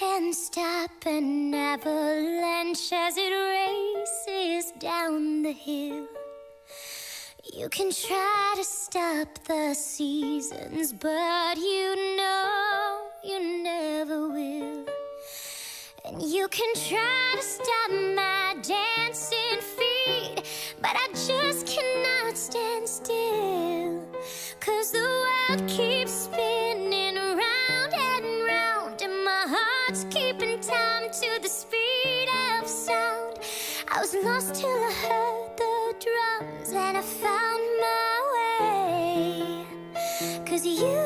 can stop an avalanche as it races down the hill. You can try to stop the seasons, but you know you never will. And you can try to stop my dancing feet, but I just cannot stand still. Cause the world keeps spinning time to the speed of sound. I was lost till I heard the drums and I found my way. Cause you